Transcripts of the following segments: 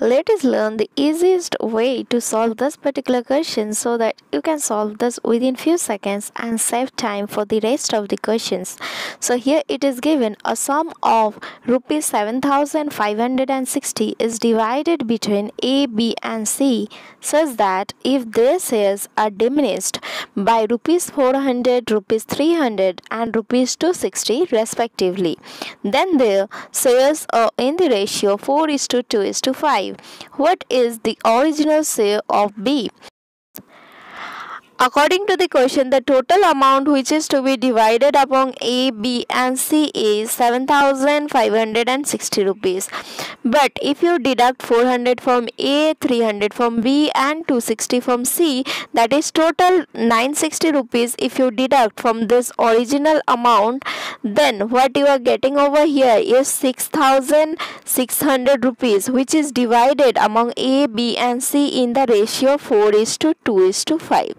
let us learn the easiest way to solve this particular question so that you can solve this within few seconds and save time for the rest of the questions. So here it is given. A sum of rupees 7560 is divided between a b and c such that if their shares are diminished by rupees 400 rupees 300 and rupees 260 respectively then their shares are in the ratio 4 is to 2 is to 5 what is the original share of B? According to the question, the total amount which is to be divided among A, B and C is 7560 rupees. But if you deduct 400 from A, 300 from B and 260 from C, that is total 960 rupees if you deduct from this original amount, then what you are getting over here is 6600 rupees which is divided among A, B and C in the ratio 4 is to 2 is to 5.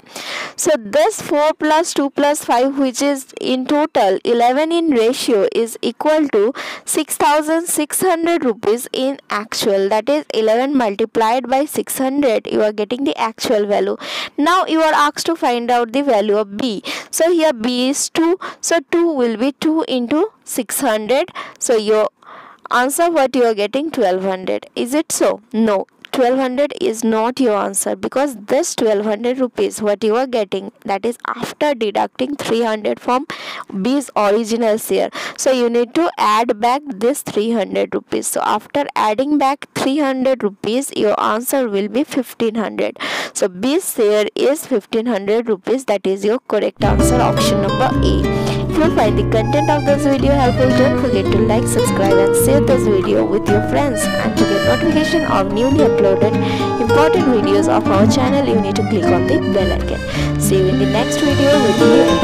So this 4 plus 2 plus 5 which is in total 11 in ratio is equal to 6600 rupees in actual that is 11 multiplied by 600 you are getting the actual value. Now you are asked to find out the value of B. So here B is 2 so 2 will be 2 into 600 so your answer what you are getting 1200 is it so no 1200 is not your answer because this 1200 rupees what you are getting that is after deducting 300 from B's original share. So you need to add back this 300 rupees. So after adding back 300 rupees your answer will be 1500 so B's share is 1500 rupees. That is your correct answer option number A if you find the content of this video helpful, don't forget to like, subscribe and share this video with your friends. And to get notification of newly uploaded important videos of our channel, you need to click on the bell icon. See you in the next video with new.